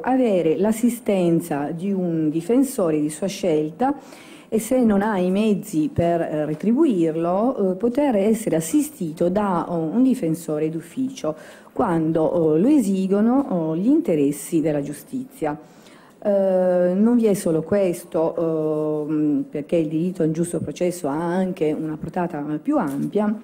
avere l'assistenza di un difensore di sua scelta e se non ha i mezzi per eh, retribuirlo, eh, poter essere assistito da oh, un difensore d'ufficio quando lo esigono gli interessi della giustizia. Eh, non vi è solo questo, eh, perché il diritto al giusto processo ha anche una portata più ampia,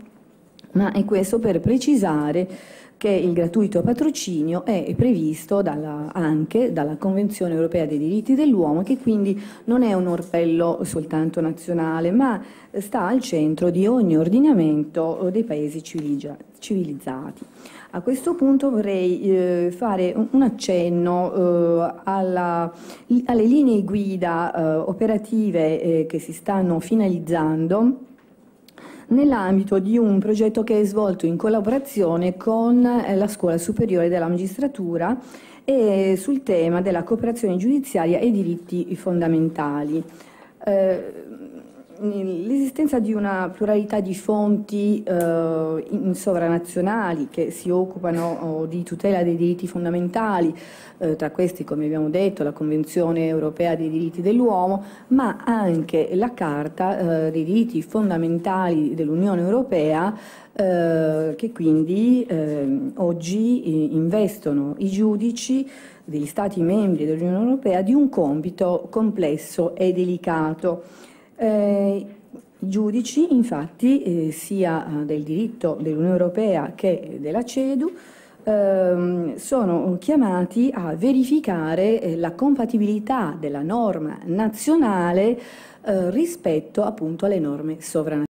ma è questo per precisare che il gratuito patrocinio è previsto dalla, anche dalla Convenzione europea dei diritti dell'uomo, che quindi non è un orpello soltanto nazionale, ma sta al centro di ogni ordinamento dei paesi civilizzati. A questo punto vorrei eh, fare un accenno eh, alla, alle linee guida eh, operative eh, che si stanno finalizzando nell'ambito di un progetto che è svolto in collaborazione con eh, la Scuola Superiore della Magistratura e sul tema della cooperazione giudiziaria e diritti fondamentali. Eh, L'esistenza di una pluralità di fonti eh, sovranazionali che si occupano oh, di tutela dei diritti fondamentali, eh, tra questi, come abbiamo detto, la Convenzione europea dei diritti dell'uomo, ma anche la Carta eh, dei diritti fondamentali dell'Unione europea, eh, che quindi ehm, oggi investono i giudici degli Stati membri dell'Unione europea di un compito complesso e delicato. Eh, i giudici, infatti, eh, sia eh, del diritto dell'Unione Europea che della CEDU, ehm, sono chiamati a verificare eh, la compatibilità della norma nazionale eh, rispetto appunto alle norme sovranazionali.